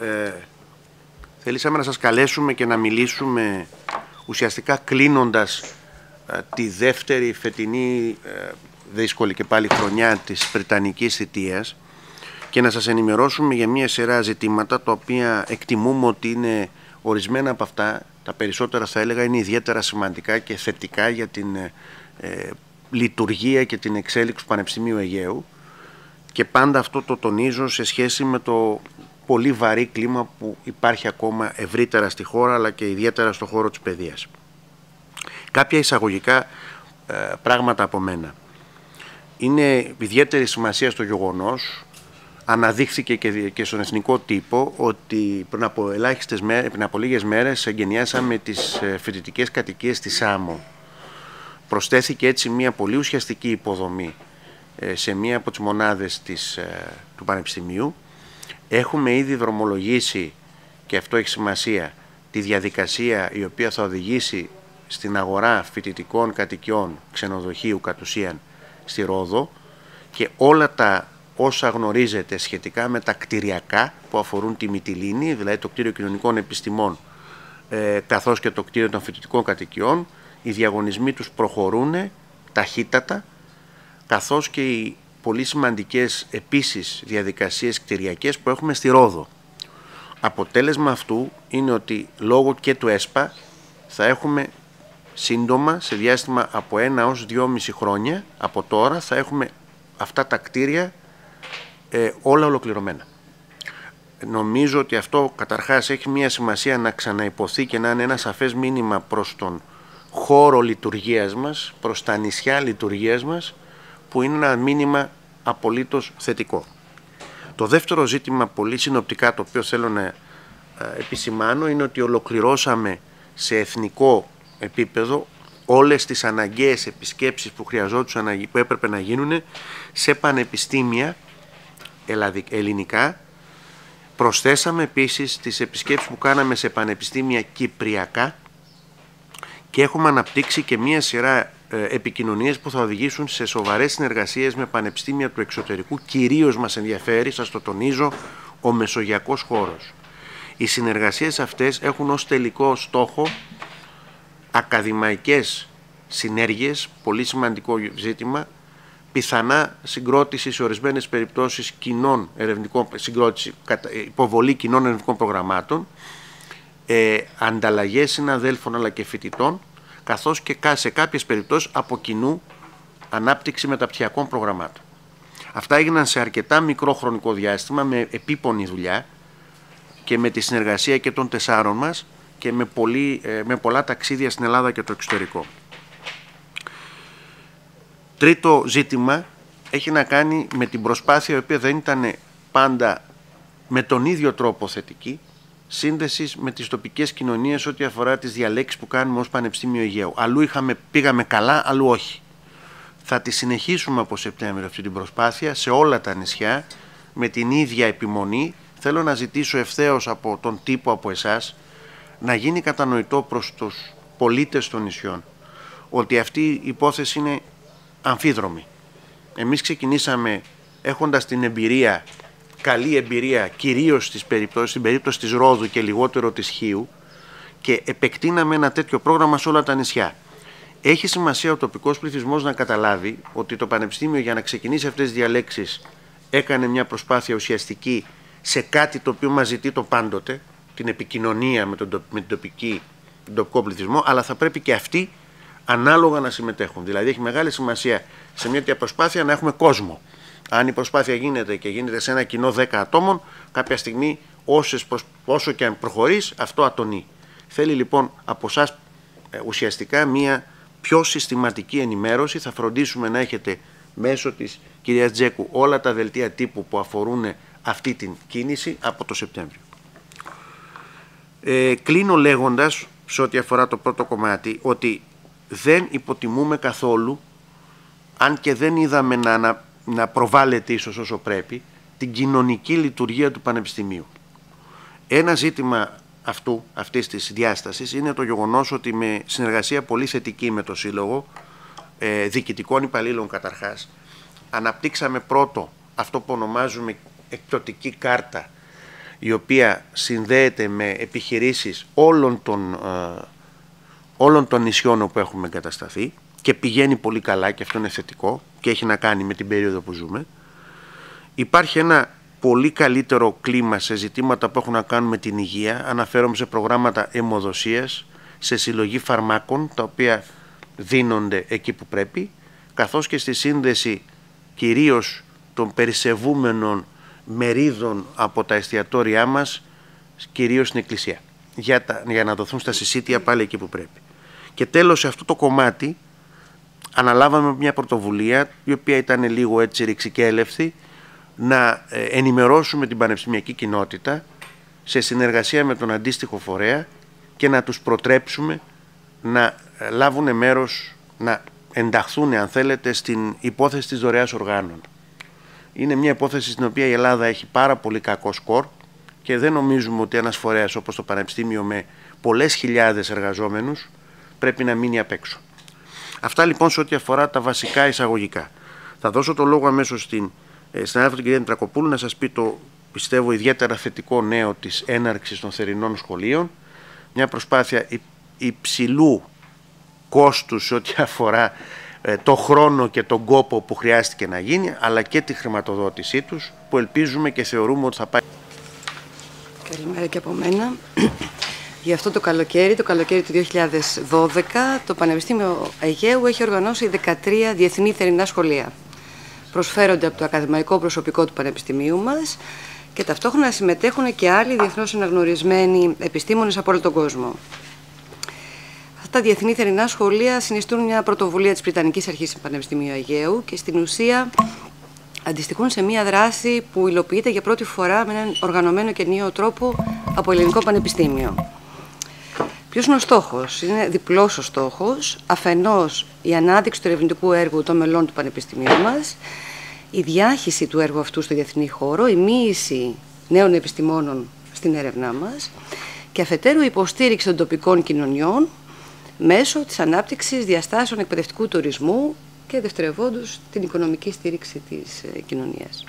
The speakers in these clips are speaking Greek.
Ε, θελήσαμε να σας καλέσουμε και να μιλήσουμε ουσιαστικά κλείνοντας ε, τη δεύτερη φετινή ε, δύσκολη και πάλι χρονιά της Βρετανικής θητείας και να σας ενημερώσουμε για μια σειρά ζητήματα τα οποία εκτιμούμε ότι είναι ορισμένα από αυτά, τα περισσότερα θα έλεγα είναι ιδιαίτερα σημαντικά και θετικά για την ε, λειτουργία και την εξέλιξη του Πανεπιστημίου Αιγαίου. Και πάντα αυτό το τονίζω σε σχέση με το πολύ βαρύ κλίμα που υπάρχει ακόμα ευρύτερα στη χώρα αλλά και ιδιαίτερα στο χώρο της παιδείας. Κάποια εισαγωγικά ε, πράγματα από μένα. Είναι ιδιαίτερη σημασία στο γεγονός αναδείχθηκε και, στον εθνικό τύπο ότι πριν από, ελάχιστες μέρες, πριν από λίγες μέρες εγκαινιάσαμε τις ε, φοιτητικές κατοικίες της ΣΑΜΟ. Προσθέθηκε έτσι μια πολύ ουσιαστική υποδομή ε, σε μία από τις μονάδες της, του Πανεπιστημίου Έχουμε ήδη δρομολογήσει, και αυτό έχει σημασία, τη διαδικασία η οποία θα οδηγήσει στην αγορά φοιτητικών κατοικιών ξενοδοχείου κατ' ουσίαν στη Ρόδο και όλα τα όσα γνωρίζετε σχετικά με τα κτηριακά που αφορούν τη Μυτιλίνη, δηλαδή το κτίριο κοινωνικών επιστημών ε, καθώς και το κτίριο των φοιτητικών κατοικιών, οι διαγωνισμοί τους προχωρούν ταχύτατα, καθώς και η πολύ σημαντικές επίσης διαδικασίες κτηριακές που έχουμε στη Ρόδο. Αποτέλεσμα αυτού είναι ότι λόγω και του ΕΣΠΑ θα έχουμε σύντομα, σε διάστημα από ένα ως δυόμιση χρόνια από τώρα, θα έχουμε αυτά τα κτίρια ε, όλα ολοκληρωμένα. Νομίζω ότι αυτό καταρχάς έχει μια σημασία να ξαναϋποθεί και να είναι ένα σαφές μήνυμα προς τον χώρο λειτουργίας μας, προς τα νησιά λειτουργίας μας, που είναι ένα μήνυμα απολύτως θετικό. Το δεύτερο ζήτημα πολύ συνοπτικά το οποίο θέλω να ε, επισημάνω είναι ότι ολοκληρώσαμε σε εθνικό επίπεδο όλες τις αναγκαίες επισκέψεις που χρειαζόντουσαν που έπρεπε να γίνουν σε πανεπιστήμια ελληνικά. Προσθέσαμε επίσης τις επισκέψεις που κάναμε σε πανεπιστήμια κυπριακά και έχουμε αναπτύξει και μία σειρά ε, επικοινωνίες που θα οδηγήσουν σε σοβαρές συνεργασίες με πανεπιστήμια του εξωτερικού. Κυρίως μας ενδιαφέρει, σας το τονίζω, ο μεσογειακός χώρος. Οι συνεργασίες αυτές έχουν ως τελικό στόχο ακαδημαϊκές συνέργειες, πολύ σημαντικό ζήτημα, πιθανά συγκρότηση σε ορισμένες περιπτώσεις κοινών ερευνητικών, συγκρότηση, υποβολή κοινών ερευνητικών προγραμμάτων, ε, ανταλλαγές συναδέλφων αλλά και φοιτητών, καθώς και σε κάποιες περιπτώσεις από κοινού ανάπτυξη μεταπτυχιακών προγραμμάτων. Αυτά έγιναν σε αρκετά μικρό χρονικό διάστημα με επίπονη δουλειά και με τη συνεργασία και των τεσσάρων μας και με, πολύ, ε, με πολλά ταξίδια στην Ελλάδα και το εξωτερικό. Τρίτο ζήτημα έχει να κάνει με την προσπάθεια η οποία δεν ήταν πάντα με τον ίδιο τρόπο θετική σύνδεσης με τις τοπικές κοινωνίες ό,τι αφορά τις διαλέξεις που κάνουμε ως Πανεπιστήμιο Αιγαίου. Αλλού είχαμε, πήγαμε καλά, αλλού όχι. Θα τη συνεχίσουμε από Σεπτέμβριο αυτή την προσπάθεια σε όλα τα νησιά με την ίδια επιμονή. Θέλω να ζητήσω ευθέως από τον τύπο από εσάς να γίνει κατανοητό προς τους πολίτες των νησιών ότι αυτή η υπόθεση είναι αμφίδρομη. Εμείς ξεκινήσαμε έχοντας την εμπειρία καλή εμπειρία κυρίως στις περιπτώσεις, στην περίπτωση της Ρόδου και λιγότερο της Χίου και επεκτείναμε ένα τέτοιο πρόγραμμα σε όλα τα νησιά. Έχει σημασία ο τοπικός πληθυσμός να καταλάβει ότι το Πανεπιστήμιο για να ξεκινήσει αυτές τις διαλέξεις έκανε μια προσπάθεια ουσιαστική σε κάτι το οποίο μας ζητεί το πάντοτε, την επικοινωνία με τον, με τοπική, τον τοπικό πληθυσμό, αλλά θα πρέπει και αυτοί ανάλογα να συμμετέχουν. Δηλαδή έχει μεγάλη σημασία σε μια τέτοια προσπάθεια να έχουμε κόσμο αν η προσπάθεια γίνεται και γίνεται σε ένα κοινό 10 ατόμων, κάποια στιγμή όσες όσο και αν προχωρείς, αυτό ατονεί. Θέλει λοιπόν από εσάς ουσιαστικά μία πιο συστηματική ενημέρωση. Θα φροντίσουμε να έχετε μέσω της κυρίας Τζέκου όλα τα δελτία τύπου που αφορούν αυτή την κίνηση από το Σεπτέμβριο. Ε, κλείνω λέγοντας, σε ό,τι αφορά το πρώτο κομμάτι, ότι δεν υποτιμούμε καθόλου, αν και δεν είδαμε να να προβάλλεται ίσως όσο πρέπει την κοινωνική λειτουργία του Πανεπιστημίου. Ένα ζήτημα αυτού, αυτής της διάστασης είναι το γεγονός ότι με συνεργασία πολύ θετική με το Σύλλογο ε, Διοικητικών Υπαλλήλων καταρχάς αναπτύξαμε πρώτο αυτό που ονομάζουμε εκπτωτική κάρτα η οποία συνδέεται με επιχειρήσεις όλων των, ε, όλων των νησιών όπου έχουμε εγκατασταθεί και πηγαίνει πολύ καλά και αυτό είναι θετικό και έχει να κάνει με την περίοδο που ζούμε. Υπάρχει ένα πολύ καλύτερο κλίμα σε ζητήματα που έχουν να κάνουν με την υγεία. Αναφέρομαι σε προγράμματα αιμοδοσίας, σε συλλογή φαρμάκων, τα οποία δίνονται εκεί που πρέπει, καθώς και στη σύνδεση κυρίως των περισεβούμενων μερίδων από τα εστιατόρια μας, κυρίως στην Εκκλησία, για, τα, για να δοθούν στα συσίτια πάλι εκεί που πρέπει. Και τέλος σε αυτό το κομμάτι αναλάβαμε μια πρωτοβουλία, η οποία ήταν λίγο έτσι ρηξικέλευθη, να ε, ενημερώσουμε την πανεπιστημιακή κοινότητα σε συνεργασία με τον αντίστοιχο φορέα και να τους προτρέψουμε να ε, λάβουν μέρος, να ενταχθούν αν θέλετε στην υπόθεση της δωρεάς οργάνων. Είναι μια υπόθεση στην οποία η Ελλάδα έχει πάρα πολύ κακό σκορ και δεν νομίζουμε ότι ένας φορέας όπως το Πανεπιστήμιο με πολλές χιλιάδες εργαζόμενους πρέπει να μείνει απ' έξω. Αυτά λοιπόν σε ό,τι αφορά τα βασικά εισαγωγικά. Θα δώσω το λόγο αμέσως στην ε, συνάδελφο την κυρία Νητρακοπούλου να σας πει το πιστεύω ιδιαίτερα θετικό νέο της έναρξης των θερινών σχολείων. Μια προσπάθεια υψηλού κόστου σε ό,τι αφορά ε, το χρόνο και τον κόπο που χρειάστηκε να γίνει, αλλά και τη χρηματοδότησή τους, που ελπίζουμε και θεωρούμε ότι θα πάει. Καλημέρα και από μένα. Για αυτό το καλοκαίρι, το καλοκαίρι του 2012, το Πανεπιστήμιο Αιγαίου έχει οργανώσει 13 διεθνή θερινά σχολεία. Προσφέρονται από το ακαδημαϊκό προσωπικό του Πανεπιστημίου μας και ταυτόχρονα συμμετέχουν και άλλοι διεθνώς αναγνωρισμένοι επιστήμονες από όλο τον κόσμο. Αυτά τα διεθνή θερινά σχολεία συνιστούν μια πρωτοβουλία της Βρυτανικής Αρχής του Πανεπιστημίου Αιγαίου και στην ουσία αντιστοιχούν σε μια δράση που υλοποιείται για πρώτη φορά με έναν οργανωμένο και νέο τρόπο από ελληνικό πανεπιστήμιο. Ποιος είναι ο στόχος, Είναι διπλός ο στόχος. Αφενός η ανάδειξη του ερευνητικού έργου των μελών του Πανεπιστημίου μας, η διάχυση του έργου αυτού στο διεθνή χώρο, η μοίηση νέων επιστημόνων στην έρευνά μας και αφετέρου η υποστήριξη των τοπικών κοινωνιών μέσω της ανάπτυξης διαστάσεων εκπαιδευτικού τουρισμού και δευτερευόντως την οικονομική στήριξη της ε, κοινωνίας.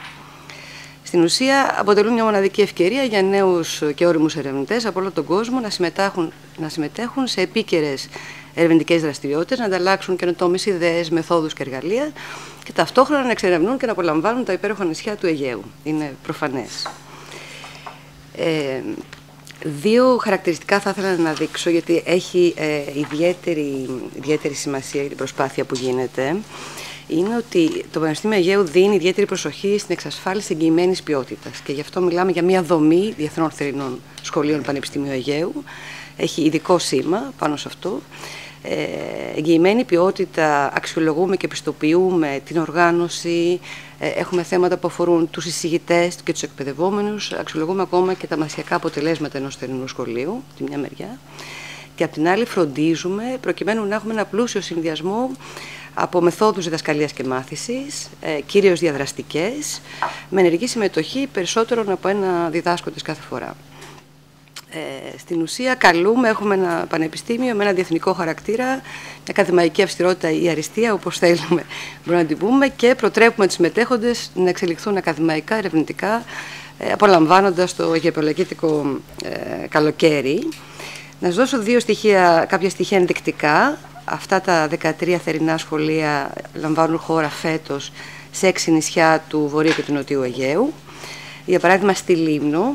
Στην ουσία αποτελούν μια μοναδική ευκαιρία για νέους και όριμους ερευνητές από όλο τον κόσμο να συμμετέχουν, να συμμετέχουν σε επίκαιρες ερευνητικές δραστηριότητες, να ανταλλάξουν καινοτόμε ιδέες, μεθόδους και εργαλεία και ταυτόχρονα να εξερευνούν και να απολαμβάνουν τα υπέροχα νησιά του Αιγαίου. Είναι προφανές. Ε, Δύο χαρακτηριστικά θα ήθελα να δείξω γιατί έχει ε, ιδιαίτερη, ιδιαίτερη σημασία για την προσπάθεια που γίνεται. Είναι ότι το Πανεπιστήμιο Αιγαίου δίνει ιδιαίτερη προσοχή στην εξασφάλιση εγγυημένης ποιότητας. Και γι' αυτό μιλάμε για μια δομή διεθνών θερινών σχολείων Πανεπιστημίου Αιγαίου. Έχει ειδικό σήμα πάνω σε αυτό. Ε, εγγυημένη ποιότητα αξιολογούμε και πιστοποιούμε την οργάνωση, ε, έχουμε θέματα που αφορούν τους εισηγητές και τους εκπαιδευόμενους, αξιολογούμε ακόμα και τα μαθησιακά αποτελέσματα ενός θερινού σχολείου, τη μια μεριά. Και απ' την άλλη φροντίζουμε προκειμένου να έχουμε ένα πλούσιο συνδυασμό από μεθόδους διδασκαλίας και μάθησης, ε, κυρίως διαδραστικές, με ενεργή συμμετοχή περισσότερων από ένα διδάσκοντες κάθε φορά. Ε, στην ουσία καλούμε, έχουμε ένα πανεπιστήμιο με ένα διεθνικό χαρακτήρα, μια ακαδημαϊκή αυστηρότητα ή αριστεία, όπως θέλουμε μπορούμε να την πούμε, και προτρέπουμε τους μετέχοντες να εξελιχθούν ακαδημαϊκά, ερευνητικά, ε, απολαμβάνοντας το γεπολογητικό ε, καλοκαίρι. Να σας δώσω δύο στοιχεία, κάποια στοιχεία ενδεικτικά. Αυτά τα 13 θερινά σχολεία λαμβάνουν χώρα φέτος σε έξι νησιά του Βορείου και του Νοτιού Αιγαίου. Για παράδειγμα στη Λίμνο,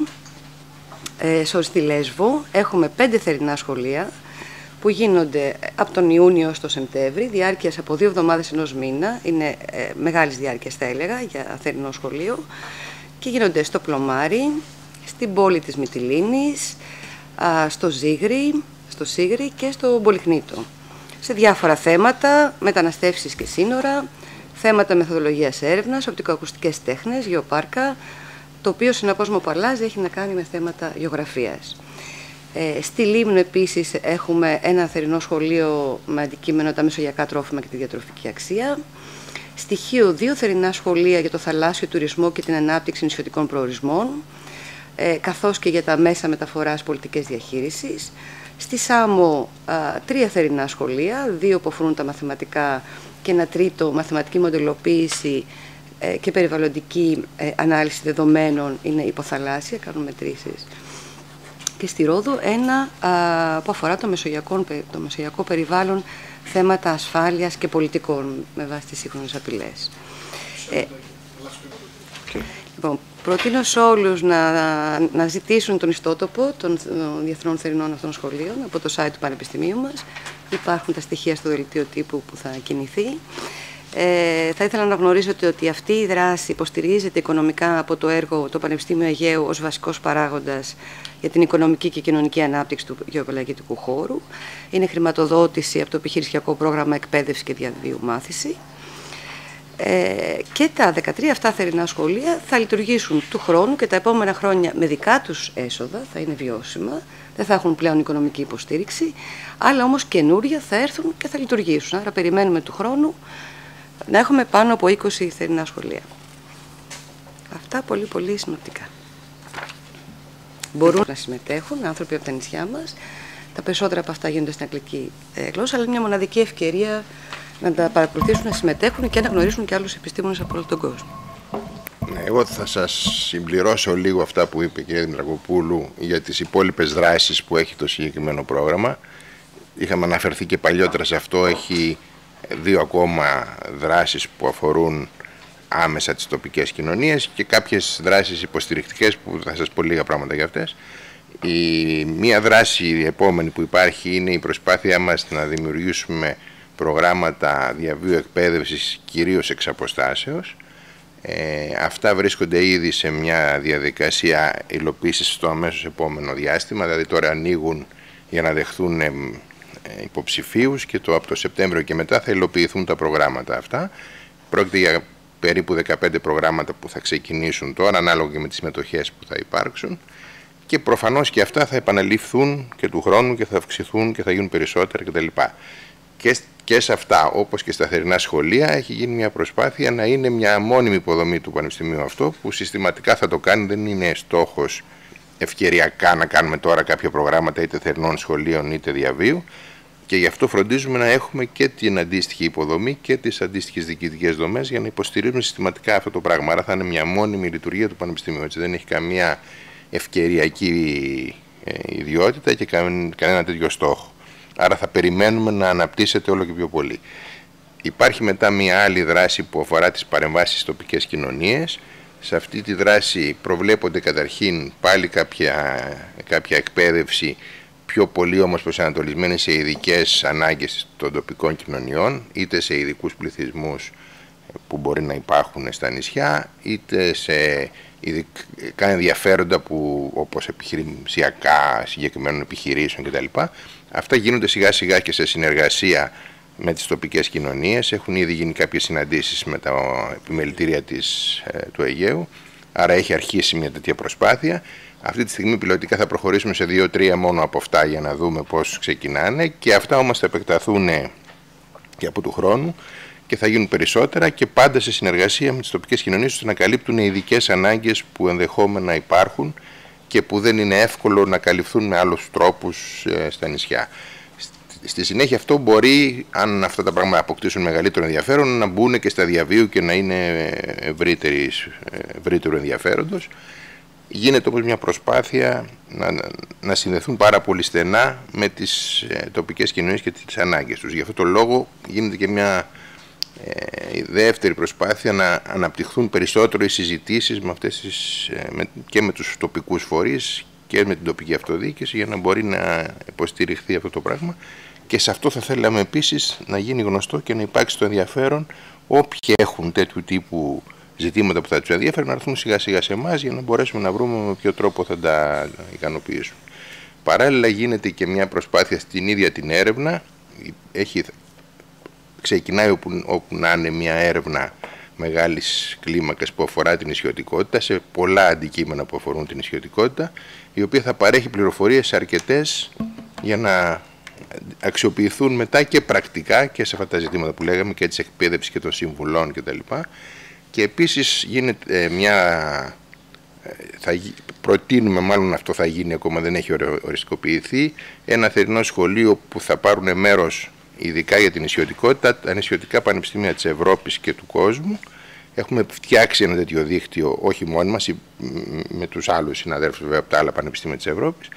ε, στη Λέσβο έχουμε πέντε θερινά σχολεία που γίνονται από τον Ιούνιο στο Σεπτέμβρη, διάρκειας από δύο εβδομάδες ενός μήνα, είναι ε, μεγάλης διάρκειας θα έλεγα για θερινό σχολείο και γίνονται στο Πλωμάρι, στην πόλη της Μυτιλίνης, στο Ζήγρη, στο Σίγρη και στο Πολυχνίτο. Σε διάφορα θέματα, μεταναστεύσεις και σύνορα, θέματα μεθοδολογίας έρευνας, οπτικοακουστικές τέχνες, γεωπάρκα, το οποίο συνεπώς μου αλλάζει έχει να κάνει με θέματα γεωγραφίας. Ε, στη Λίμνο επίσης έχουμε ένα θερινό σχολείο με αντικείμενο τα μεσογειακά τρόφιμα και τη διατροφική αξία. Στοιχείο δύο θερινά σχολεία για το θαλάσσιο τουρισμό και την ανάπτυξη νησιωτικών προορισμών, ε, καθώς και για τα μέσα μεταφοράς πολιτικές διαχείρισης. Στη Σάμο α, τρία θερινά σχολεία, δύο που αφορούν τα μαθηματικά και ένα τρίτο μαθηματική μοντελοποίηση ε, και περιβαλλοντική ε, ανάλυση δεδομένων είναι υποθαλάσσια, κάνουν μετρήσεις. Και στη Ρόδο ένα που αφορά το μεσογειακό, το μεσογειακό περιβάλλον, θέματα ασφάλειας και πολιτικών με βάση τις σύγχρονες απειλές. Ε, λοιπόν, προτείνω σε όλους να, να ζητήσουν τον ιστότοπο των διεθνών θερινών αυτών σχολείων από το site του Πανεπιστημίου μας. Υπάρχουν τα στοιχεία στο δελτίο τύπου που θα κινηθεί. Ε, θα ήθελα να γνωρίζετε ότι αυτή η δράση υποστηρίζεται οικονομικά από το έργο το Πανεπιστήμιο Αιγαίου ως βασικός παράγοντας για την οικονομική και κοινωνική ανάπτυξη του γεωπελαγητικού χώρου. Είναι χρηματοδότηση από το επιχειρησιακό πρόγραμμα εκπαίδευση και διαβίου μάθηση. Ε, και τα 13 αυτά θερινά σχολεία θα λειτουργήσουν του χρόνου και τα επόμενα χρόνια με δικά τους έσοδα, θα είναι βιώσιμα, δεν θα έχουν πλέον οικονομική υποστήριξη, αλλά όμως καινούρια θα έρθουν και θα λειτουργήσουν. Άρα περιμένουμε του χρόνου να έχουμε πάνω από 20 θερινά σχολεία. Αυτά πολύ πολύ συνοπτικά. Μπορούν να συμμετέχουν άνθρωποι από τα νησιά μας. Τα περισσότερα από αυτά γίνονται στην αγγλική ε, γλώσσα, αλλά είναι μια μοναδική ευκαιρία να τα παρακολουθήσουν, να συμμετέχουν και να γνωρίσουν και άλλους επιστήμονες από όλο τον κόσμο. Ναι, εγώ θα σας συμπληρώσω λίγο αυτά που είπε η κυρία Δημητρακοπούλου για τις υπόλοιπες δράσεις που έχει το συγκεκριμένο πρόγραμμα. Είχαμε αναφερθεί και παλιότερα σε αυτό, έχει δύο ακόμα δράσεις που αφορούν άμεσα τις τοπικές κοινωνίες και κάποιες δράσεις υποστηρικτικές που θα σας πω λίγα πράγματα για αυτές. Η μία δράση η επόμενη που υπάρχει είναι η προσπάθειά μας να δημιουργήσουμε προγράμματα διαβίου εκπαίδευσης κυρίως εξ αποστάσεως. Ε, αυτά βρίσκονται ήδη σε μια διαδικασία υλοποίησης στο αμέσως επόμενο διάστημα, δηλαδή τώρα ανοίγουν για να δεχθούν ε, υποψηφίους και το, από το Σεπτέμβριο και μετά θα υλοποιηθούν τα προγράμματα αυτά. Πρόκειται για περίπου 15 προγράμματα που θα ξεκινήσουν τώρα, ανάλογα και με τις συμμετοχές που θα υπάρξουν και προφανώς και αυτά θα επαναληφθούν και του χρόνου και θα αυξηθούν και θα γίνουν περισσότερα κτλ. Και, και σε αυτά, όπως και στα θερινά σχολεία, έχει γίνει μια προσπάθεια να είναι μια μόνιμη υποδομή του Πανεπιστημίου αυτό, που συστηματικά θα το κάνει, δεν είναι στόχος ευκαιριακά να κάνουμε τώρα κάποια προγράμματα είτε θερινών σχολείων είτε διαβίου, και γι' αυτό φροντίζουμε να έχουμε και την αντίστοιχη υποδομή και τις αντίστοιχες διοικητικές δομές για να υποστηρίζουμε συστηματικά αυτό το πράγμα. Άρα θα είναι μια μόνιμη λειτουργία του Πανεπιστημίου. Έτσι δεν έχει καμία ευκαιριακή ε, ιδιότητα και κανένα τέτοιο στόχο. Άρα θα περιμένουμε να αναπτύσσεται όλο και πιο πολύ. Υπάρχει μετά μια άλλη δράση που αφορά τις παρεμβάσεις στις τοπικές κοινωνίες. Σε αυτή τη δράση προβλέπονται καταρχήν πάλι κάποια, κάποια εκπαίδευση πιο πολύ όμως προσανατολισμένη σε ειδικές ανάγκες των τοπικών κοινωνιών, είτε σε ειδικούς πληθυσμούς που μπορεί να υπάρχουν στα νησιά, είτε σε ειδικά ενδιαφέροντα που, όπως επιχειρησιακά συγκεκριμένων επιχειρήσεων κτλ. Αυτά γίνονται σιγά σιγά και σε συνεργασία με τις τοπικές κοινωνίες. Έχουν ήδη γίνει κάποιες συναντήσεις με τα επιμελητήρια της, ε, του Αιγαίου, άρα έχει αρχίσει μια τέτοια προσπάθεια. Αυτή τη στιγμή πιλωτικά θα προχωρήσουμε σε δύο-τρία μόνο από αυτά για να δούμε πώς ξεκινάνε. Και αυτά όμως θα επεκταθούν και από του χρόνου και θα γίνουν περισσότερα και πάντα σε συνεργασία με τις τοπικές κοινωνίες ώστε να καλύπτουν οι ειδικές ανάγκες που ενδεχόμενα υπάρχουν και που δεν είναι εύκολο να καλυφθούν με άλλους τρόπους ε, στα νησιά. Στη συνέχεια αυτό μπορεί, αν αυτά τα πράγματα αποκτήσουν μεγαλύτερο ενδιαφέρον, να μπουν και στα διαβίου και να είναι ευρύτερου ενδιαφέροντος. Γίνεται όμως μια προσπάθεια να, να συνδεθούν πάρα πολύ στενά με τις ε, τοπικές κοινωνίες και τις ανάγκες τους. Γι' αυτό το λόγο γίνεται και μια ε, δεύτερη προσπάθεια να αναπτυχθούν περισσότερο οι συζητήσεις με αυτές τις, ε, με, και με τους τοπικούς φορείς και με την τοπική αυτοδιοίκηση για να μπορεί να υποστηριχθεί αυτό το πράγμα και σε αυτό θα θέλαμε επίσης να γίνει γνωστό και να υπάρξει το ενδιαφέρον όποιοι έχουν τέτοιου τύπου ζητήματα που θα τους ενδιαφέρουν να έρθουν σιγά σιγά σε εμάς για να μπορέσουμε να βρούμε με ποιο τρόπο θα τα ικανοποιήσουμε. Παράλληλα γίνεται και μια προσπάθεια στην ίδια την έρευνα. Έχει, ξεκινάει όπου, όπου να είναι μια έρευνα μεγάλης κλίμακας που αφορά την ισιωτικότητα σε πολλά αντικείμενα που αφορούν την ισιωτικότητα η οποία θα παρέχει πληροφορίες αρκετές για να αξιοποιηθούν μετά και πρακτικά και σε αυτά τα ζητήματα που λέγαμε και της εκπαίδευσης και των συμβουλών κτλ και επίσης γίνεται ε, μια, ε, θα προτείνουμε μάλλον αυτό θα γίνει ακόμα δεν έχει οριστικοποιηθεί ένα θερινό σχολείο που θα πάρουν μέρος ειδικά για την νησιωτικότητα τα νησιωτικά πανεπιστήμια της Ευρώπης και του κόσμου Έχουμε φτιάξει ένα τέτοιο δίκτυο, όχι μόνοι μας, με τους άλλους συναδέλφους βέβαια από τα άλλα πανεπιστήμια της Ευρώπης,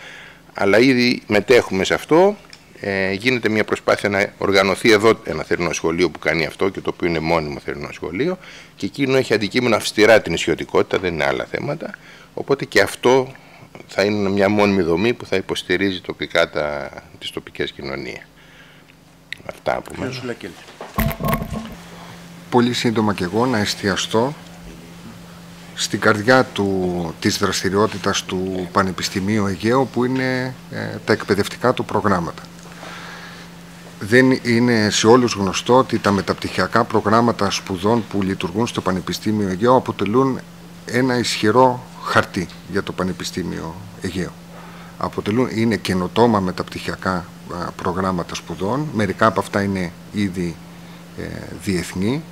αλλά ήδη μετέχουμε σε αυτό. Ε, γίνεται μια προσπάθεια να οργανωθεί εδώ ένα θερινό σχολείο που κάνει αυτό και το οποίο είναι μόνιμο θερινό σχολείο και εκείνο έχει αντικείμενο αυστηρά την ισιωτικότητα, δεν είναι άλλα θέματα. Οπότε και αυτό θα είναι μια μόνιμη δομή που θα υποστηρίζει τοπικά τα, τις τοπικές κοινωνίες. Αυτά από μένα. Πολύ σύντομα και εγώ να εστιαστώ στην καρδιά του, της δραστηριότητας του Πανεπιστημίου Αιγαίου που είναι ε, τα εκπαιδευτικά του προγράμματα. Δεν είναι σε όλους γνωστό ότι τα μεταπτυχιακά προγράμματα σπουδών που λειτουργούν στο Πανεπιστήμιο Αιγαίου αποτελούν ένα ισχυρό χαρτί για το Πανεπιστήμιο Αιγαίου. Αποτελούν, είναι καινοτόμα μεταπτυχιακά προγράμματα σπουδών, μερικά από αυτά είναι ήδη ε, διεθνή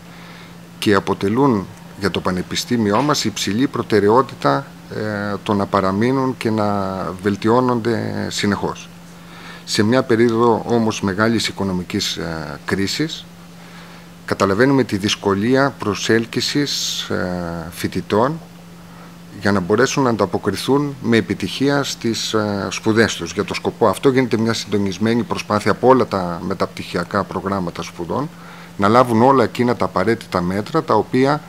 και αποτελούν για το Πανεπιστήμιό μας υψηλή προτεραιότητα ε, το να παραμείνουν και να βελτιώνονται συνεχώς. Σε μια περίοδο όμως μεγάλης οικονομικής ε, κρίσης καταλαβαίνουμε τη δυσκολία προσέλκυσης ε, φοιτητών για να μπορέσουν να ανταποκριθούν με επιτυχία στις ε, σπουδές τους. Για το σκοπό αυτό γίνεται μια συντονισμένη προσπάθεια από όλα τα μεταπτυχιακά προγράμματα σπουδών να λάβουν όλα εκείνα τα απαραίτητα μέτρα τα οποία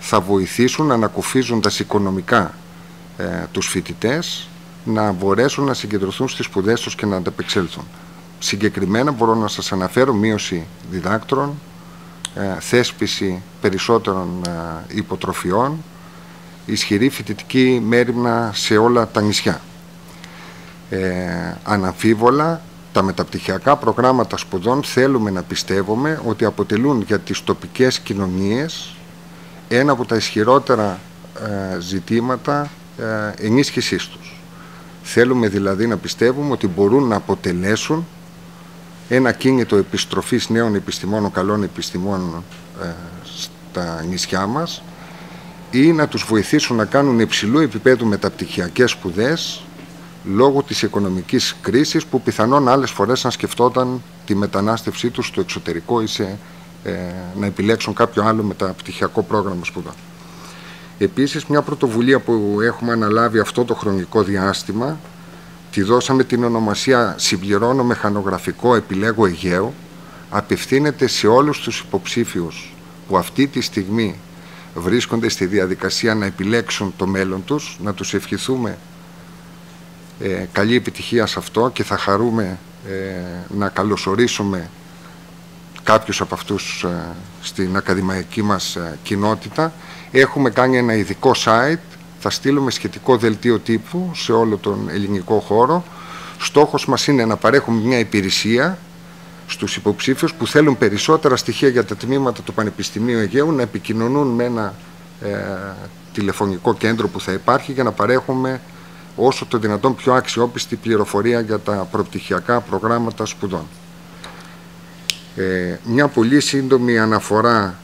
θα βοηθήσουν ανακουφίζοντας οικονομικά ε, τους φοιτητές να μπορέσουν να συγκεντρωθούν στις σπουδές τους και να ανταπεξέλθουν. Συγκεκριμένα μπορώ να σας αναφέρω μείωση διδάκτρων, ε, θέσπιση περισσότερων ε, υποτροφιών, ισχυρή φοιτητική μέρημνα σε όλα τα νησιά. Ε, αναμφίβολα, τα μεταπτυχιακά προγράμματα σπουδών θέλουμε να πιστεύουμε ότι αποτελούν για τις τοπικές κοινωνίες ένα από τα ισχυρότερα ε, ζητήματα ε, ενίσχυσής τους. Θέλουμε δηλαδή να πιστεύουμε ότι μπορούν να αποτελέσουν ένα κίνητο επιστροφής νέων επιστημόνων, καλών επιστημόνων ε, στα νησιά μας ή να τους βοηθήσουν να κάνουν υψηλού επίπεδου μεταπτυχιακές σπουδές λόγω της οικονομικής κρίσης που πιθανόν άλλες φορές να σκεφτόταν τη μετανάστευσή τους στο εξωτερικό ή σε, ε, να επιλέξουν κάποιο άλλο μεταπτυχιακό πρόγραμμα σπουδών. Επίσης, μια πρωτοβουλία που έχουμε αναλάβει αυτό το χρονικό διάστημα τη δώσαμε την ονομασία «Συμπληρώνω μεχανογραφικό επιλέγω Αιγαίο» απευθύνεται σε όλους τους υποψήφιους που αυτή τη στιγμή βρίσκονται στη διαδικασία να επιλέξουν το μέλλον τους, να τους ευχηθούμε ε, καλή επιτυχία σε αυτό και θα χαρούμε ε, να καλωσορίσουμε κάποιους από αυτούς ε, στην ακαδημαϊκή μας ε, κοινότητα. Έχουμε κάνει ένα ειδικό site, θα στείλουμε σχετικό δελτίο τύπου σε όλο τον ελληνικό χώρο. Στόχος μας είναι να παρέχουμε μια υπηρεσία στους υποψήφιους που θέλουν περισσότερα στοιχεία για τα τμήματα του Πανεπιστημίου Αιγαίου να επικοινωνούν με ένα ε, τηλεφωνικό κέντρο που θα υπάρχει για να παρέχουμε όσο το δυνατόν πιο αξιόπιστη πληροφορία για τα προπτυχιακά προγράμματα σπουδών. Ε, μια πολύ σύντομη αναφορά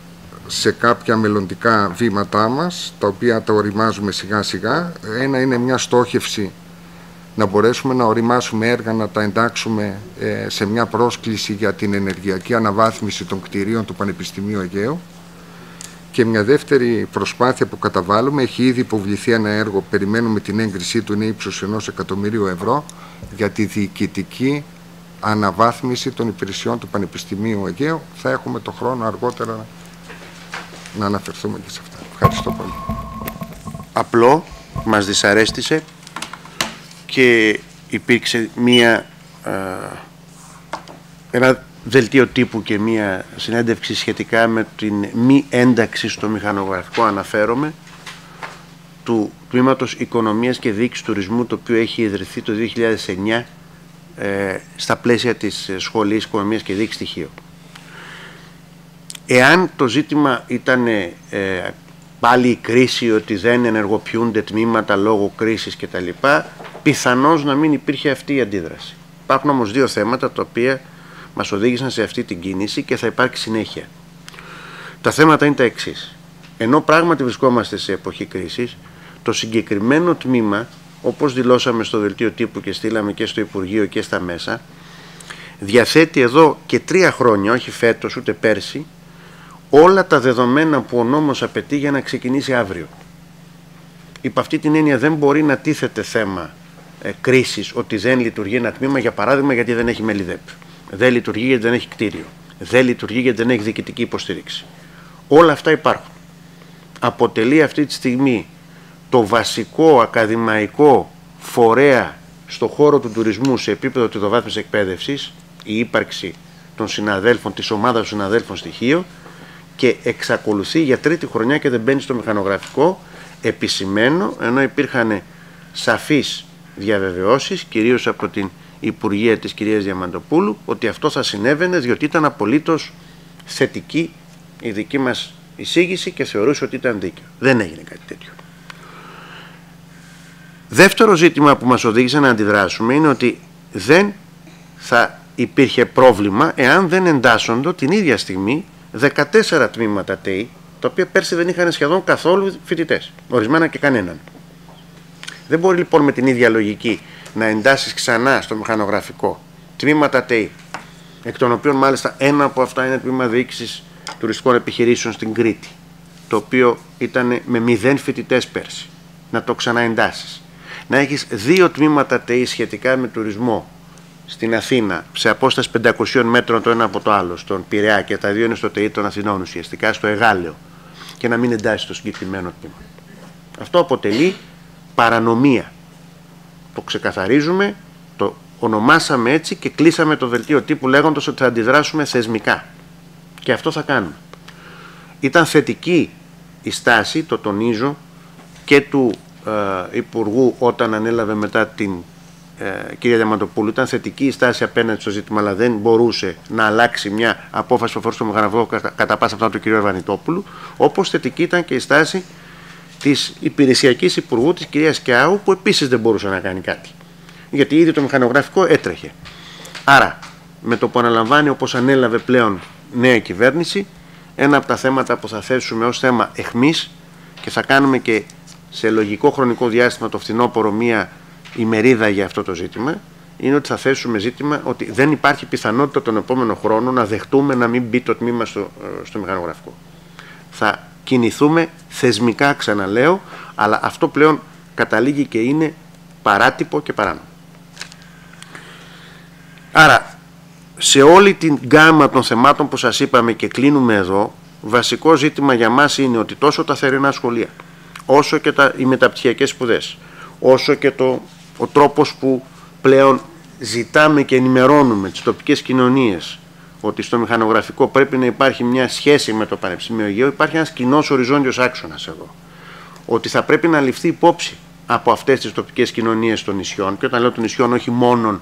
σε κάποια μελλοντικά βήματά μας, τα οποία τα οριμάζουμε σιγά σιγά. Ένα είναι μια στόχευση να μπορέσουμε να οριμάσουμε έργα, να τα εντάξουμε ε, σε μια πρόσκληση για την ενεργειακή αναβάθμιση των κτηρίων του Πανεπιστημίου Αιγαίου. Και μια δεύτερη προσπάθεια που καταβάλουμε, έχει ήδη υποβληθεί ένα έργο, περιμένουμε την έγκρισή του, είναι ύψος ενός εκατομμυρίου ευρώ, για τη διοικητική αναβάθμιση των υπηρεσιών του Πανεπιστημίου Αιγαίου. Θα έχουμε το χρόνο αργότερα να αναφερθούμε και σε αυτά. Ευχαριστώ πολύ. Απλό, μας δυσαρέστησε και υπήρξε μία, ένα δελτίο τύπου και μία συνέντευξη σχετικά με την μη ένταξη στο μηχανογραφικό αναφέρομαι του Τμήματος Οικονομίας και Διοίκησης Τουρισμού το οποίο έχει ιδρυθεί το 2009 ε, στα πλαίσια της Σχολής Οικονομίας και Διοίκησης Στοιχείου. Εάν το ζήτημα ήταν ε, πάλι η κρίση ότι δεν ενεργοποιούνται τμήματα λόγω κρίσης κτλ. Πιθανώς να μην υπήρχε αυτή η αντίδραση. Υπάρχουν όμως δύο θέματα τα οποία μας οδήγησαν σε αυτή την κίνηση και θα υπάρξει συνέχεια. Τα θέματα είναι τα εξής. Ενώ πράγματι βρισκόμαστε σε εποχή κρίσης, το συγκεκριμένο τμήμα, όπως δηλώσαμε στο δελτίο τύπου και στείλαμε και στο Υπουργείο και στα μέσα, διαθέτει εδώ και τρία χρόνια, όχι φέτος ούτε πέρσι, όλα τα δεδομένα που ο νόμος απαιτεί για να ξεκινήσει αύριο. Υπ' αυτή την έννοια δεν μπορεί να τίθεται θέμα ε, κρίσης ότι δεν λειτουργεί ένα τμήμα, για παράδειγμα γιατί δεν έχει μελιδέπ. Δεν λειτουργεί γιατί δεν έχει κτίριο. Δεν λειτουργεί γιατί δεν έχει διοικητική υποστήριξη. Όλα αυτά υπάρχουν. Αποτελεί αυτή τη στιγμή το βασικό ακαδημαϊκό φορέα στο χώρο του τουρισμού σε επίπεδο της εκπαίδευσης, η ύπαρξη των συναδέλφων, της ομάδας των συναδέλφων στοιχείο και εξακολουθεί για τρίτη χρονιά και δεν μπαίνει στο μηχανογραφικό επισημένο ενώ υπήρχαν σαφείς διαβεβαιώσεις κυρίως από την Υπουργεία της κυρίας Διαμαντοπούλου ότι αυτό θα συνέβαινε διότι ήταν απολύτως θετική η δική μας εισήγηση και θεωρούσε ότι ήταν δίκαιο. Δεν έγινε κάτι τέτοιο. Δεύτερο ζήτημα που μας οδήγησε να αντιδράσουμε είναι ότι δεν θα υπήρχε πρόβλημα εάν δεν εντάσσονται την ίδια στιγμή 14 τμήματα ΤΕΙ, τα οποία πέρσι δεν είχαν σχεδόν καθόλου φοιτητές, ορισμένα και κανέναν. Δεν μπορεί λοιπόν με την ίδια λογική να εντάσσεις ξανά στο μηχανογραφικό τμήματα ΤΕΙ, εκ των οποίων μάλιστα ένα από αυτά είναι τμήμα διοίκησης τουριστικών επιχειρήσεων στην Κρήτη, το οποίο ήταν με μηδέν φοιτητές πέρσι. Να το ξαναεντάσεις. Να έχεις δύο τμήματα ΤΕΙ σχετικά με τουρισμό στην Αθήνα, σε απόσταση 500 μέτρων το ένα από το άλλο, στον Πειραιά και τα δύο είναι στο ΤΕΙ των Αθηνών ουσιαστικά, στο Εγάλεο, και να μην εντάσσει το συγκεκριμένο τμήμα. Αυτό αποτελεί παρανομία. Το ξεκαθαρίζουμε, το ονομάσαμε έτσι και κλείσαμε το δελτίο τύπου λέγοντας ότι θα αντιδράσουμε θεσμικά. Και αυτό θα κάνουμε. Ήταν θετική η στάση, το τονίζω, και του ε, Υπουργού όταν ανέλαβε μετά την ε, κυρία Διαμαντοπούλου, ήταν θετική η στάση απέναντι στο ζήτημα, αλλά δεν μπορούσε να αλλάξει μια απόφαση που αφορούσε το μηχανογραφικό κατά, κατά πάσα αυτά του κυρίου Αρβανιτόπουλου, όπως θετική ήταν και η στάση της υπηρεσιακής υπουργού της κυρίας Κιάου, που επίσης δεν μπορούσε να κάνει κάτι. Γιατί ήδη το μηχανογραφικό έτρεχε. Άρα, με το που αναλαμβάνει όπως ανέλαβε πλέον νέα κυβέρνηση, ένα από τα θέματα που θα θέσουμε ως θέμα εχμής και θα κάνουμε και σε λογικό χρονικό διάστημα το φθινόπωρο μία ημερίδα για αυτό το ζήτημα είναι ότι θα θέσουμε ζήτημα ότι δεν υπάρχει πιθανότητα τον επόμενο χρόνο να δεχτούμε να μην μπει το τμήμα στο, ε, στο μηχανογραφικό. Θα κινηθούμε θεσμικά, ξαναλέω, αλλά αυτό πλέον καταλήγει και είναι παράτυπο και παράνομο. Άρα, σε όλη την γκάμα των θεμάτων που σας είπαμε και κλείνουμε εδώ, βασικό ζήτημα για μας είναι ότι τόσο τα θερινά σχολεία, όσο και τα, οι μεταπτυχιακές σπουδές, όσο και το ο τρόπος που πλέον ζητάμε και ενημερώνουμε τις τοπικές κοινωνίες ότι στο μηχανογραφικό πρέπει να υπάρχει μια σχέση με το Πανεπιστήμιο Αιγαίου, υπάρχει ένας κοινός οριζόντιος άξονας εδώ. Ότι θα πρέπει να ληφθεί υπόψη από αυτές τις τοπικές κοινωνίες των νησιών και όταν λέω των νησιών όχι μόνο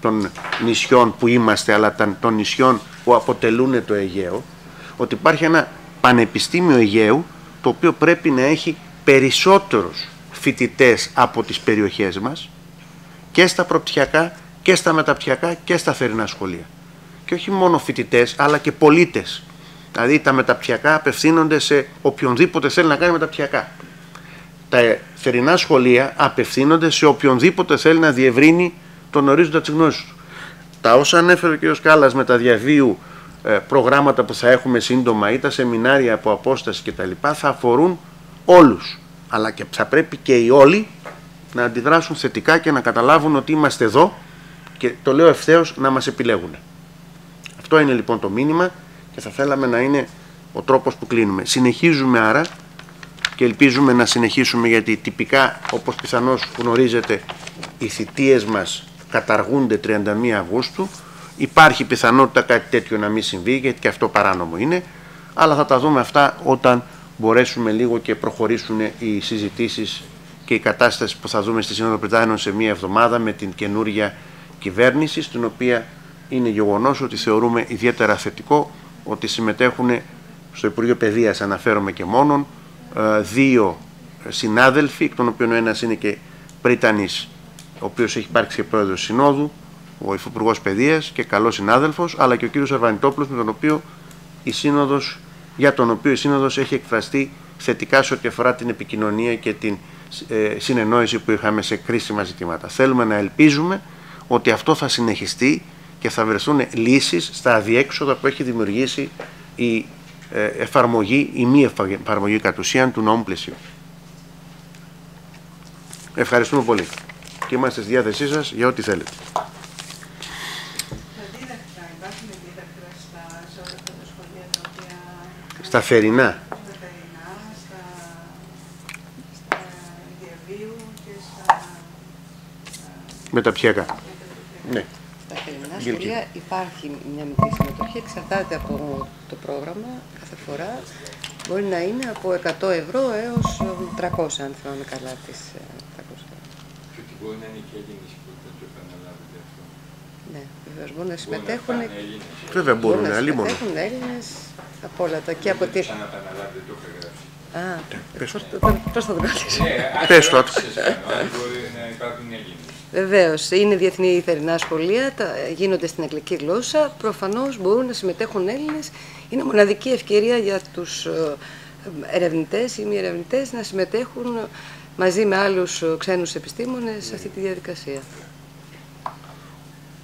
των νησιών που είμαστε αλλά των νησιών που αποτελούν το Αιγαίο ότι υπάρχει ένα Πανεπιστήμιο Αιγαίου το οποίο πρέπει να έχει περισσότερους φοιτητές από τις περιοχές μας και στα προπτυχιακά και στα μεταπτυχιακά και στα θερινά σχολεία. Και όχι μόνο φοιτητές, αλλά και πολίτες. Δηλαδή τα μεταπτυχιακά απευθύνονται σε οποιονδήποτε θέλει να κάνει μεταπτυχιακά. Τα θερινά σχολεία απευθύνονται σε οποιονδήποτε θέλει να διευρύνει τον ορίζοντα της γνώσης του. Τα όσα ανέφερε ο κ. Κάλλα με τα διαβίου ε, προγράμματα που θα έχουμε σύντομα ή τα σεμινάρια από απόσταση κτλ. θα αφορούν όλους αλλά και θα πρέπει και οι όλοι να αντιδράσουν θετικά και να καταλάβουν ότι είμαστε εδώ και το λέω ευθέως να μας επιλέγουν. Αυτό είναι λοιπόν το μήνυμα και θα θέλαμε να είναι ο τρόπος που κλείνουμε. Συνεχίζουμε άρα και ελπίζουμε να συνεχίσουμε γιατί τυπικά όπως πιθανώς γνωρίζετε οι θητείες μας καταργούνται 31 Αυγούστου υπάρχει πιθανότητα κάτι τέτοιο να μην συμβεί γιατί και αυτό παράνομο είναι αλλά θα τα δούμε αυτά όταν μπορέσουμε λίγο και προχωρήσουν οι συζητήσεις και η κατάσταση που θα δούμε στη Σύνοδο Πριτάνων σε μία εβδομάδα με την καινούρια κυβέρνηση, στην οποία είναι γεγονός ότι θεωρούμε ιδιαίτερα θετικό ότι συμμετέχουν στο Υπουργείο Παιδείας, αναφέρομαι και μόνον, ε, δύο συνάδελφοι, εκ των οποίων ο ένας είναι και Πρίτανης, ο οποίος έχει υπάρξει και πρόεδρος Συνόδου, ο Υφυπουργός Παιδείας και καλός συνάδελφος, αλλά και ο κύριος Αρβανιτόπουλος, με τον οποίο η Σύνοδος για τον οποίο η Σύνοδος έχει εκφραστεί θετικά σε ό,τι αφορά την επικοινωνία και την ε, συνεννόηση που είχαμε σε κρίσιμα ζητήματα. Θέλουμε να ελπίζουμε ότι αυτό θα συνεχιστεί και θα βρεθούν λύσεις στα αδιέξοδα που έχει δημιουργήσει η ε, εφαρμογή ή μη εφαρμογή κατ' ουσίαν του νόμου πλαισίου. Ευχαριστούμε πολύ και είμαστε στη διάθεσή σας για ό,τι θέλετε. Στα θερινά. Μεταπτυχιακά. Ναι. Στα χελινά σχολεία υπάρχει μια μικρή συμμετοχή, εξαρτάται από το πρόγραμμα κάθε φορά. Μπορεί να είναι από 100 ευρώ έως 300, αν θυμάμαι καλά, τις 300 ευρώ. Και ότι μπορεί να είναι και Έλληνες που θα το επαναλάβετε αυτό. Ναι, βεβαίως μπορούν να συμμετέχουν. Μπορούν να πάνε Έλληνες. Βέβαια Μπορούν μπορούν, να αλλή μόνο. συμμετέχουν Έλληνες από όλα τα και από τη... Σαν να επαναλάβετε το είχα γράψει. Α, πες πώς το- πώς θα το κάνεις; Ναι, Πες το. άκουσες κάνω, αν μπορεί να υπάρχουν Έλληνες. Βεβαίως, είναι διεθνή θερινά σχολεία, τα, γίνονται στην αγγλική γλώσσα. Προφανώς μπορούν να συμμετέχουν Έλληνες. Είναι μοναδική ευκαιρία για τους ερευνητές ή μη ερευνητές να συμμετέχουν μαζί με άλλους ξένους επιστήμονες σε αυτή τη διαδικασία.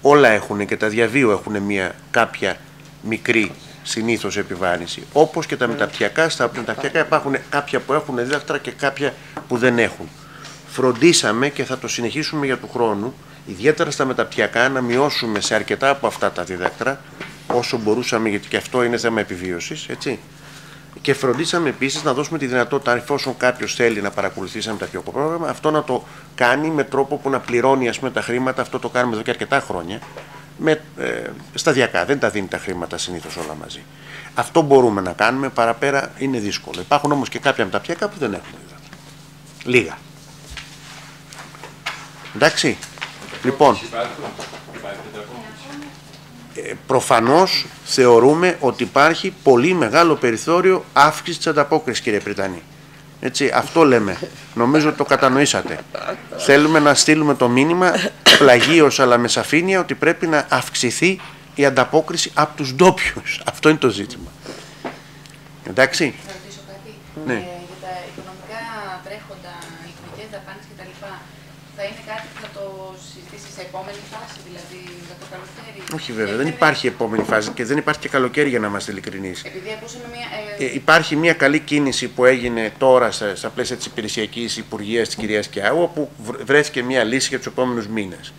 όλα έχουν και τα διαβίου έχουν μια κάποια μικρή συνήθως επιβάρυνση. Όπως και τα μεταπτυχιακά, στα μεταπτυχιακά υπάρχουν κάποια που έχουν δίδακτρα και κάποια που δεν έχουν. Φροντίσαμε και θα το συνεχίσουμε για του χρόνου, ιδιαίτερα στα μεταπτυχιακά, να μειώσουμε σε αρκετά από αυτά τα δίδακτρα, όσο μπορούσαμε, γιατί και αυτό είναι θέμα επιβίωσης, έτσι. Και φροντίσαμε επίσης να δώσουμε τη δυνατότητα, εφόσον κάποιος θέλει να παρακολουθήσει ένα μεταπτυχιακό πρόγραμμα, αυτό να το κάνει με τρόπο που να πληρώνει ας πούμε, τα χρήματα. Αυτό το κάνουμε εδώ και αρκετά χρόνια. Με, ε, σταδιακά. Δεν τα δίνει τα χρήματα συνήθως όλα μαζί. Αυτό μπορούμε να κάνουμε. Παραπέρα είναι δύσκολο. Υπάρχουν όμως και κάποια μεταπτυχιακά που δεν έχουν δίδακτρα. Λίγα. Εντάξει. Λοιπόν, Υπάρχουν, υπάρχει ανταπόκριση. ε, προφανώς θεωρούμε ότι υπάρχει πολύ μεγάλο περιθώριο αύξησης της ανταπόκρισης κύριε Πριτανή. Έτσι, αυτό λέμε. Νομίζω ότι το κατανοήσατε. Θέλουμε να στείλουμε το μήνυμα πλαγίως αλλά με σαφήνεια ότι πρέπει να αυξηθεί η ανταπόκριση από τους ντόπιους. Αυτό είναι το ζήτημα. Εντάξει. Θα ρωτήσω κάτι. Ναι. Ε, για τα οικονομικά τρέχοντα, οικονομικές δαπάνες κτλ. Θα είναι κάτι που θα το συζητήσεις σε επόμενη φάση, δηλαδή για το καλοκαίρι; Όχι βέβαια, δεν Γιατί υπάρχει επόμενη φάση και δεν υπάρχει και καλοκαίρι για να είμαστε ειλικρινείς. Επειδή ακούσαμε μια. Ε, Ε, υπάρχει μια καλή κίνηση που έγινε τώρα στα, στα πλαίσια της υπηρεσιακής υπουργείας της κυρίας Κιάου, όπου βρ- βρέθηκε μια λύση για τους επόμενους μήνες.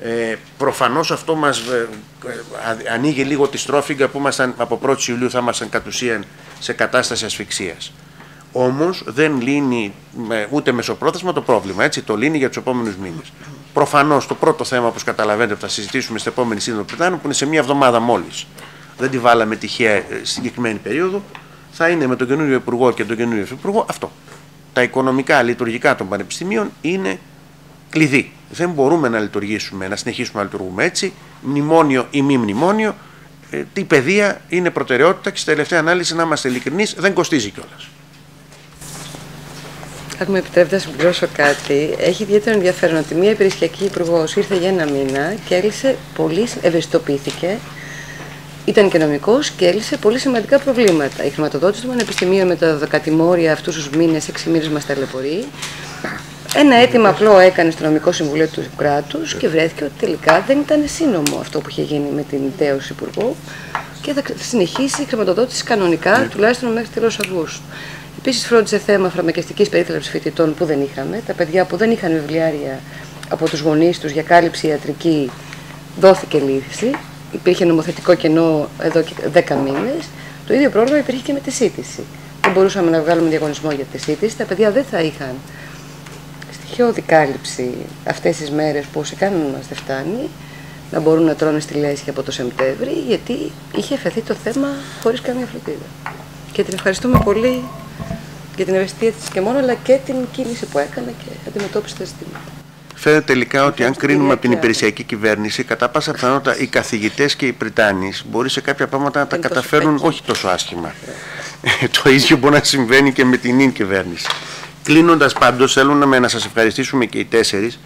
Ε, προφανώς αυτό μας ε, ε, α- ανοίγει λίγο τη στρόφιγγα που ήμασταν, από 1η Ιουλίου θα ήμασταν κατ' ουσίαν σε κατάσταση ασφυξίας. Όμως δεν λύνει με, ούτε μεσοπρόθεσμα το πρόβλημα, έτσι, το λύνει για τους επόμενους μήνες. Προφανώς το πρώτο θέμα, όπως καταλαβαίνετε, που θα συζητήσουμε στην επόμενη σύνοδο Πριτάνου, που είναι σε μία εβδομάδα μόλις. Δεν τη βάλαμε τυχαία ε, στη συγκεκριμένη περίοδο, θα είναι με τον καινούριο Υπουργό και τον καινούριο Υφυπουργό αυτό. Τα οικονομικά, λειτουργικά των πανεπιστημίων είναι κλειδί. Δεν μπορούμε να λειτουργήσουμε, να συνεχίσουμε να λειτουργούμε έτσι, μνημόνιο ή μη μνημόνιο. Ε, η παιδεία είναι προτεραιότητα και στη τελευταία ανάλυση, να είμαστε ειλικρινείς, δεν κοστίζει κιόλας. Αν μου επιτρέπετε να συμπληρώσω κάτι, έχει ιδιαίτερο ενδιαφέρον ότι μία υπηρεσιακή υπουργός ήρθε για ένα μήνα και έλυσε πολύ, ευαισθητοποιήθηκε, ήταν και νομικός και έλυσε πολύ σημαντικά προβλήματα. Η χρηματοδότηση του Πανεπιστημίου με τα δεκατημόρια αυτούς τους μήνες, έξι μήνες μας ταλαιπωρεί. Ένα αίτημα απλό έκανε στο νομικό συμβουλίο του κράτους και βρέθηκε ότι τελικά δεν ήταν σύνομο αυτό που είχε γίνει με την τέος υπουργό και θα συνεχίσει η χρηματοδότηση κανονικά, τουλάχιστον μέχρι τέλος Αυγούστου. Επίσης, φρόντισε θέμα φαρμακευτικής περίθαλψης φοιτητών που δεν είχαμε. Τα παιδιά που δεν είχαν βιβλιάρια από τους γονείς τους για κάλυψη ιατρική δόθηκε λύση. Υπήρχε νομοθετικό κενό εδώ και 10 μήνες. Το ίδιο πρόβλημα υπήρχε και με τη σύντηση. Δεν μπορούσαμε να βγάλουμε διαγωνισμό για τη σύντηση. Τα παιδιά δεν θα είχαν στοιχειώδη κάλυψη αυτές τις μέρες που σε κανένα μας δεν φτάνει να μπορούν να τρώνε στη λέσχη από το Σεπτέμβρη γιατί είχε φεθεί το θέμα χωρίς καμία φροντίδα. Και την ευχαριστούμε πολύ για την ευαισθησία της και μόνο αλλά και την κίνηση που έκανε και αντιμετώπισε τα ζητήματα. Φαίνεται τελικά ότι αν Ευχαριστώ κρίνουμε από την ιδιαίτερα. υπηρεσιακή κυβέρνηση, κατά πάσα πιθανότητα οι καθηγητές και οι Πριτάνοι μπορεί σε κάποια πράγματα να τα Είναι τόσο καταφέρουν πέκι. όχι τόσο άσχημα. το ίδιο μπορεί να συμβαίνει και με την νυν κυβέρνηση. Κλείνοντας πάντως, θέλουμε να σας ευχαριστήσουμε και οι τέσσερις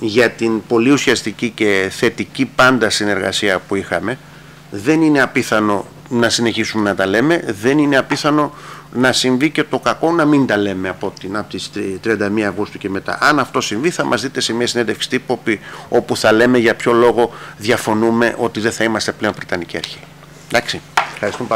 για την πολύ ουσιαστική και θετική πάντα συνεργασία που είχαμε. Δεν είναι απίθανο να συνεχίσουμε να τα λέμε, δεν είναι απίθανο να συμβεί και το κακό να μην τα λέμε από, την, από τις 31 Αυγούστου και μετά. Αν αυτό συμβεί θα μας δείτε σε μια συνέντευξη τύπου όπου- όπου θα λέμε για ποιο λόγο διαφωνούμε ότι δεν θα είμαστε πλέον Βρετανική Αρχή. Εντάξει, ευχαριστούμε πάρα